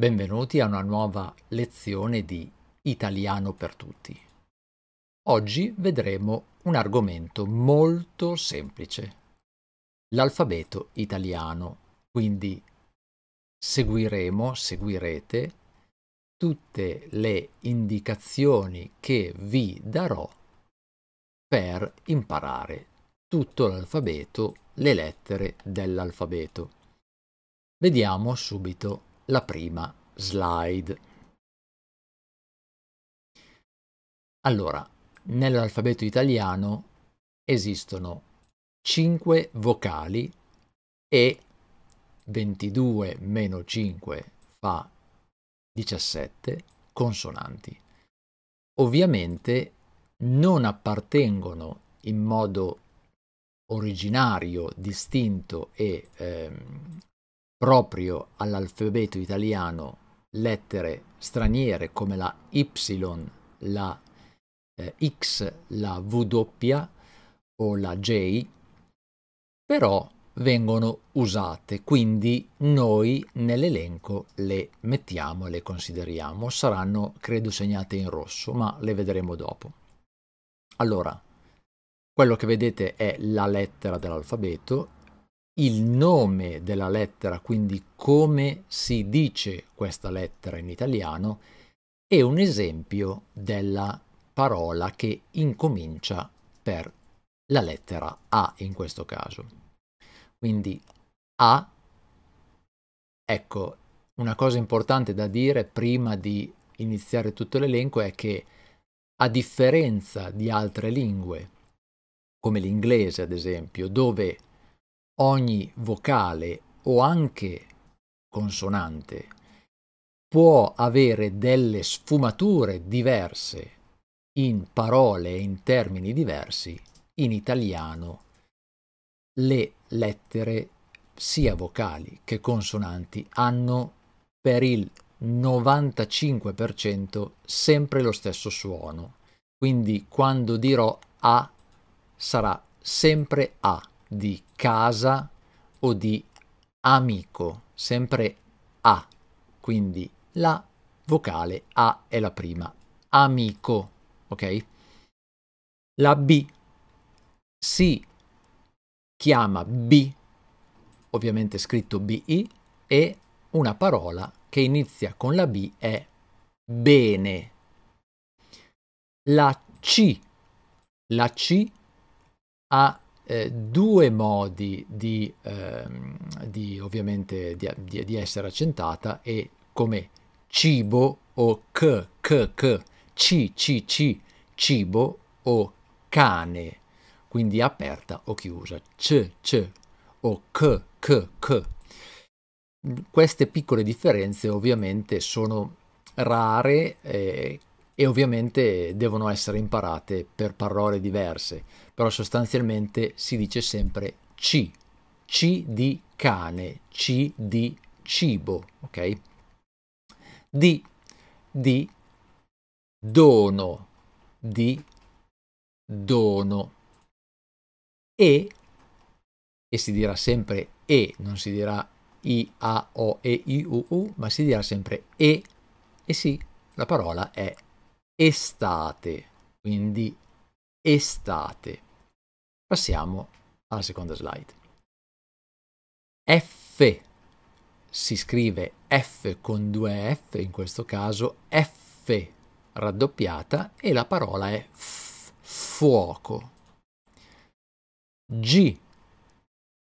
Benvenuti a una nuova lezione di Italiano per tutti. Oggi vedremo un argomento molto semplice, l'alfabeto italiano, quindi seguiremo, seguirete tutte le indicazioni che vi darò per imparare tutto l'alfabeto, le lettere dell'alfabeto. Vediamo subito la prima slide. Allora, nell'alfabeto italiano esistono 5 vocali e 22 meno 5 fa 17 consonanti. Ovviamente non appartengono in modo originario, distinto e ehm, proprio all'alfabeto italiano lettere straniere come la Y, la eh, X, la W o la J, però vengono usate, quindi noi nell'elenco le mettiamo le consideriamo. Saranno, credo, segnate in rosso, ma le vedremo dopo. Allora, quello che vedete è la lettera dell'alfabeto il nome della lettera, quindi come si dice questa lettera in italiano, e un esempio della parola che incomincia per la lettera A in questo caso. Quindi A, ecco, una cosa importante da dire prima di iniziare tutto l'elenco è che a differenza di altre lingue, come l'inglese ad esempio, dove ogni vocale o anche consonante può avere delle sfumature diverse in parole e in termini diversi, in italiano le lettere sia vocali che consonanti hanno per il 95% sempre lo stesso suono. Quindi quando dirò A sarà sempre A di casa o di amico, sempre A. Quindi la vocale A è la prima. Amico, ok? La B si chiama B, ovviamente scritto BI, e una parola che inizia con la B è bene. La C, la C ha eh, due modi di, ehm, di ovviamente di, di, di, essere accentata e come cibo o c, c, c, c, c, c, cibo o cane, quindi aperta o chiusa, c, c o c, c, c. Queste piccole differenze ovviamente sono rare eh, e ovviamente devono essere imparate per parole diverse, però sostanzialmente si dice sempre C, C di cane, C di cibo, ok? D di dono, di dono. E, e si dirà sempre E, non si dirà I, A, O, E, I, U, U, ma si dirà sempre E, e sì, la parola è estate, quindi estate. Passiamo alla seconda slide. F si scrive F con due F, in questo caso F raddoppiata e la parola è f, fuoco. G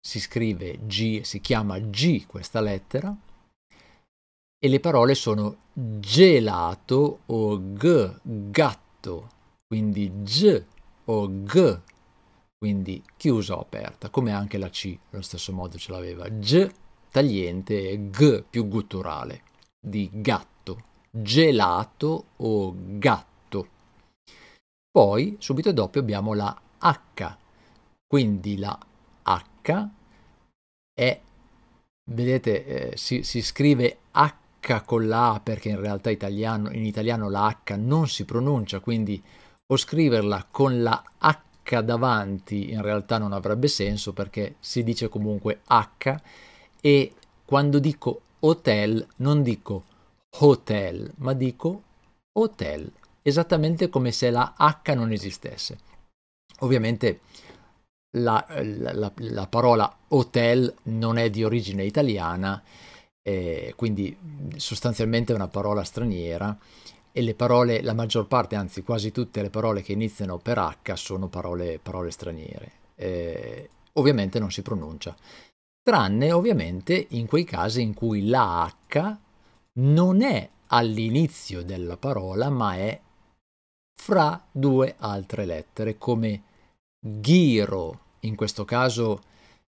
si scrive G, si chiama G questa lettera e le parole sono gelato o g, gatto, quindi g o g, quindi chiusa o aperta, come anche la C, allo stesso modo ce l'aveva, g tagliente e g più gutturale, di gatto, gelato o gatto. Poi, subito dopo, abbiamo la H, quindi la H è, vedete, eh, si, si scrive H con la A perché in realtà italiano, in italiano la H non si pronuncia, quindi o scriverla con la H davanti in realtà non avrebbe senso perché si dice comunque H e quando dico hotel non dico hotel, ma dico hotel, esattamente come se la H non esistesse. Ovviamente la, la, la parola hotel non è di origine italiana, eh, quindi sostanzialmente è una parola straniera e le parole, la maggior parte, anzi quasi tutte le parole che iniziano per H sono parole, parole straniere. Eh, ovviamente non si pronuncia, tranne ovviamente in quei casi in cui la H non è all'inizio della parola, ma è fra due altre lettere, come giro. In questo caso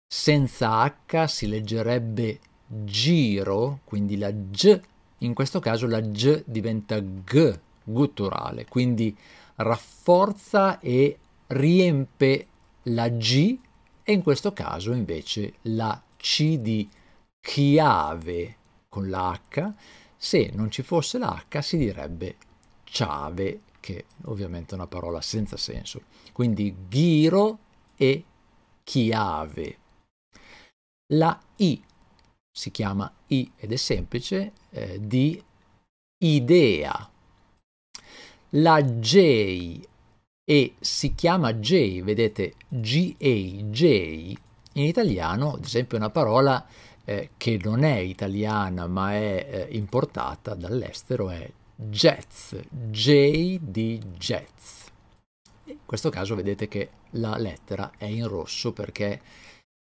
senza H si leggerebbe giro, quindi la G in questo caso la G diventa G, gutturale, quindi rafforza e riempie la G e in questo caso invece la C di chiave con la H, se non ci fosse la H si direbbe chiave, che ovviamente è una parola senza senso. Quindi giro e chiave. La I si chiama I ed è semplice, eh, di idea. La J e si chiama J, vedete G-A-J, in italiano ad esempio è una parola eh, che non è italiana ma è eh, importata dall'estero, è jazz, J di jazz. In questo caso vedete che la lettera è in rosso perché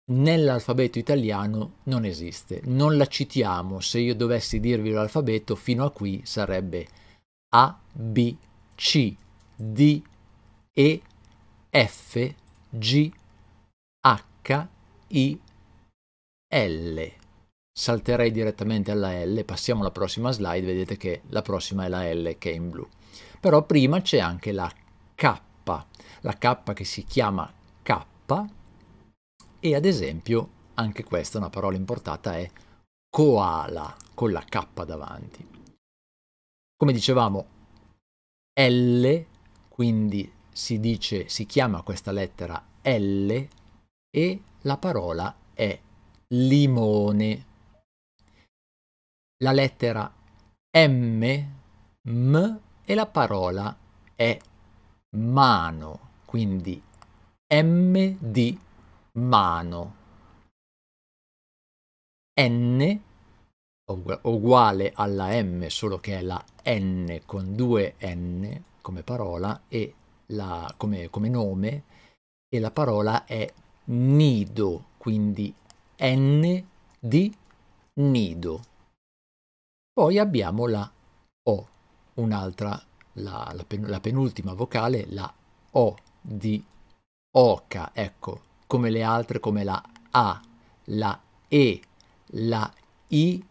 nell'alfabeto italiano non esiste, non la citiamo, se io dovessi dirvi l'alfabeto fino a qui sarebbe A, B, C, D, E, F, G, H, I, L. Salterei direttamente alla L, passiamo alla prossima slide, vedete che la prossima è la L che è in blu. Però prima c'è anche la K, la K che si chiama K e ad esempio, anche questa una parola importata è koala con la K davanti. Come dicevamo, L, quindi si dice, si chiama questa lettera L e la parola è limone. La lettera M, M e la parola è mano, quindi M di mano. N uguale alla M, solo che è la N con due N come parola e la, come, come nome e la parola è nido, quindi N di nido. Poi abbiamo la O, un'altra, la, la, pen, la penultima vocale, la O di oca, ecco, come le altre, come la A, la E, la I,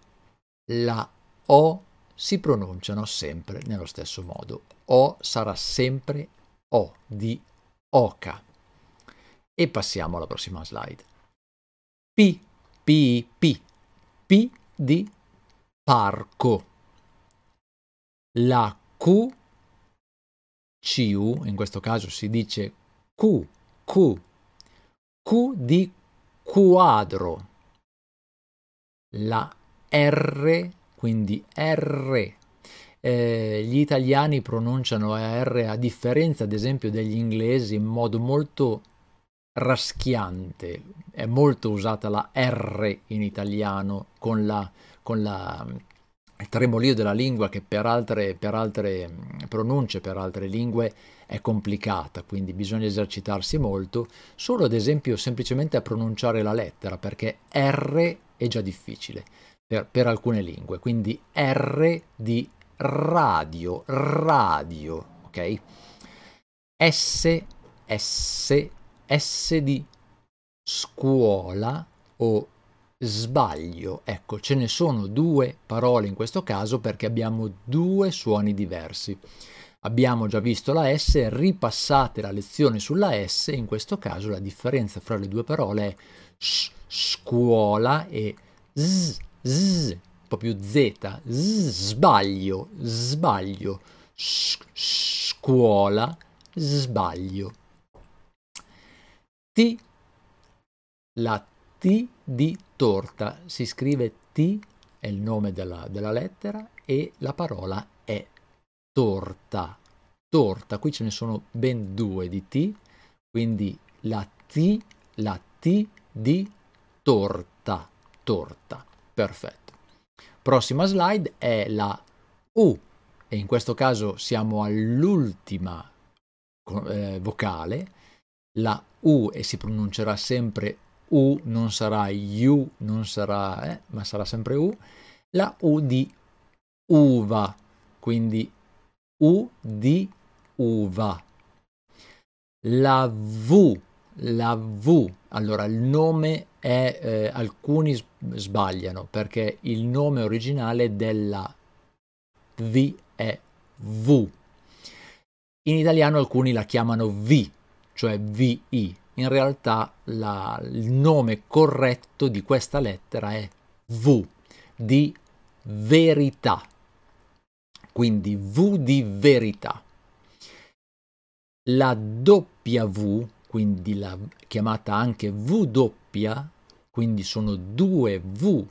la O, si pronunciano sempre nello stesso modo. O sarà sempre O di oca. E passiamo alla prossima slide. P, P, P, P di parco. La Q, CU, in questo caso si dice Q, Q Di quadro. La R, quindi R. Eh, gli italiani pronunciano R a differenza ad esempio degli inglesi in modo molto raschiante. È molto usata la R in italiano con la, con la tremolio della lingua che per altre, per altre pronunce, per altre lingue è complicata, quindi bisogna esercitarsi molto, solo ad esempio semplicemente a pronunciare la lettera, perché R è già difficile per, per alcune lingue, quindi R di radio, radio, ok? S, S, S di scuola o sbaglio. Ecco, ce ne sono due parole in questo caso perché abbiamo due suoni diversi. Abbiamo già visto la S, ripassate la lezione sulla S, in questo caso la differenza fra le due parole è scuola e z, z, più z, z, sbaglio, sbaglio, scuola, sbaglio. T, la T di torta, si scrive T, è il nome della, della lettera, e la parola torta. Torta, qui ce ne sono ben due di T, quindi la T, la T di torta, torta. Perfetto. Prossima slide è la U e in questo caso siamo all'ultima eh, vocale, la U e si pronuncerà sempre U, non sarà U, non sarà, eh, ma sarà sempre U, la U di uva, quindi U di uva. La V, la V, allora il nome è, eh, alcuni sbagliano perché il nome originale della V è V. In italiano alcuni la chiamano V, cioè VI. In realtà la, il nome corretto di questa lettera è V, di verità. Quindi V di verità. La W, quindi la chiamata anche W, quindi sono due V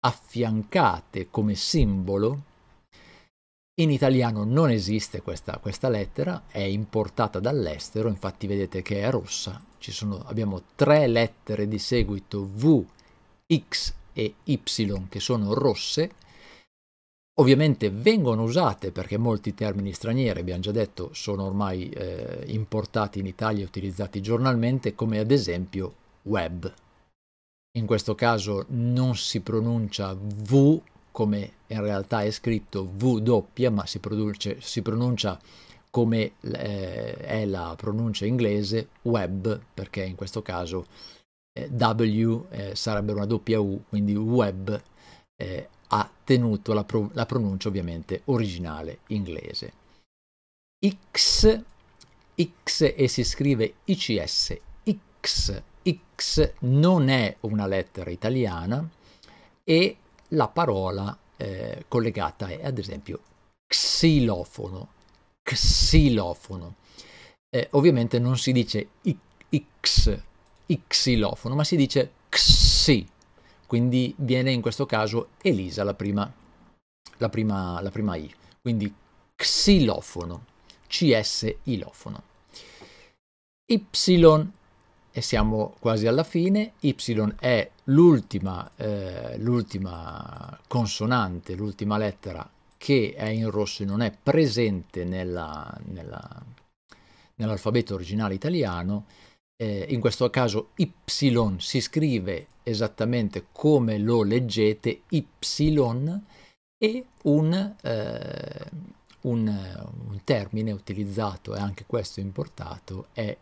affiancate come simbolo, in italiano non esiste questa, questa, lettera, è importata dall'estero, infatti vedete che è rossa. Sono, abbiamo tre lettere di seguito V, X e Y che sono rosse. Ovviamente vengono usate perché molti termini stranieri, abbiamo già detto, sono ormai eh, importati in Italia e utilizzati giornalmente, come ad esempio web. In questo caso non si pronuncia V come in realtà è scritto W, ma si, produce, si pronuncia come eh, è la pronuncia inglese web, perché in questo caso eh, W eh, sarebbe una doppia U, quindi web eh, ha tenuto la, pro- la pronuncia ovviamente originale inglese. X, X e si scrive ICS, X, X non è una lettera italiana e la parola eh, collegata è ad esempio xilofono, xilofono. Eh, ovviamente non si dice x, xilofono, ma si dice xi, quindi viene in questo caso Elisa la prima, la prima, la prima i, quindi xilofono, cs ilofono. Y e siamo quasi alla fine. Y è l'ultima, eh, l'ultima consonante, l'ultima lettera che è in rosso e non è presente nella, nella, nell'alfabeto originale italiano. Eh, in questo caso Y si scrive esattamente come lo leggete, Y, e un, eh, un, un termine utilizzato, e anche questo importato, è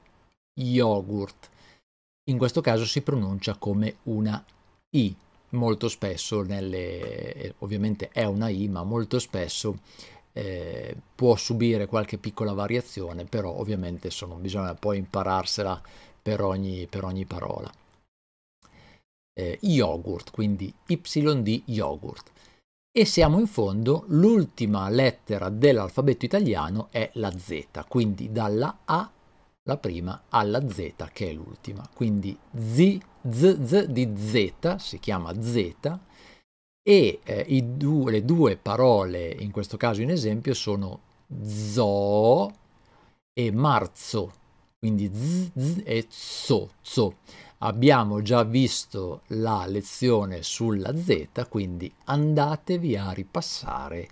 yogurt in questo caso si pronuncia come una I. Molto spesso, nelle, ovviamente è una I, ma molto spesso eh, può subire qualche piccola variazione, però ovviamente sono, bisogna poi impararsela per ogni, per ogni parola. Eh, yogurt, quindi Y di yogurt. E siamo in fondo, l'ultima lettera dell'alfabeto italiano è la Z, quindi dalla A la prima alla Z che è l'ultima. Quindi Z, Z, Z di Z si chiama Z e eh, due, le due parole, in questo caso in esempio, sono zoo e marzo, quindi z, z e zo, zo. Abbiamo già visto la lezione sulla Z, quindi andatevi a ripassare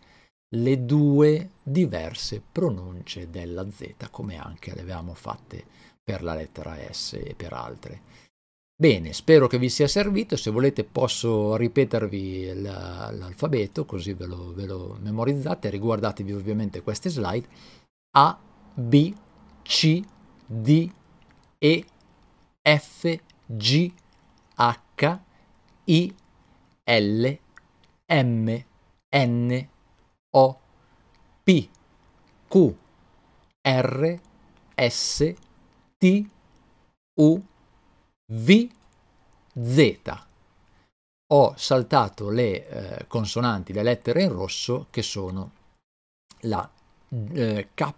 le due diverse pronunce della Z, come anche le avevamo fatte per la lettera S e per altre. Bene, spero che vi sia servito, se volete posso ripetervi l'alfabeto così ve lo, ve lo memorizzate, riguardatevi ovviamente queste slide. A, B, C, D, E, F, G, H, I, L, M, N, o, P, Q, R, S, T, U, V, Z. Ho saltato le eh, consonanti, le lettere in rosso che sono la eh, K,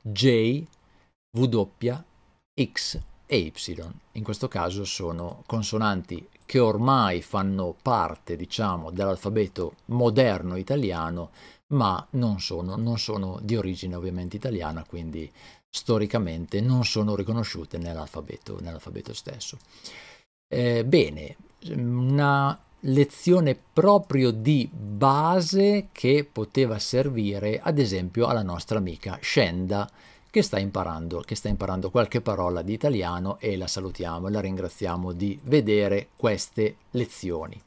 J, W, X e Y. In questo caso sono consonanti che ormai fanno parte, diciamo, dell'alfabeto moderno italiano, ma non sono, non sono di origine ovviamente italiana, quindi storicamente non sono riconosciute nell'alfabeto, nell'alfabeto stesso. Eh, bene, una lezione proprio di base che poteva servire ad esempio alla nostra amica Scenda che sta imparando, che sta imparando qualche parola di italiano e la salutiamo e la ringraziamo di vedere queste lezioni.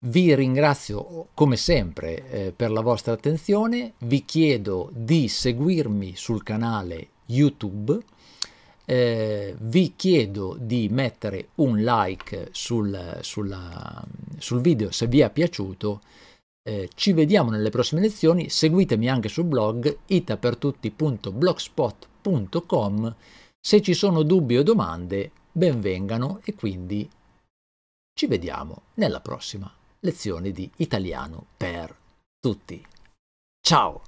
Vi ringrazio come sempre eh, per la vostra attenzione, vi chiedo di seguirmi sul canale YouTube, eh, vi chiedo di mettere un like sul, sulla, sul video se vi è piaciuto, eh, ci vediamo nelle prossime lezioni, seguitemi anche sul blog itapertutti.blogspot.com, se ci sono dubbi o domande benvengano e quindi ci vediamo nella prossima lezione di italiano per tutti. Ciao!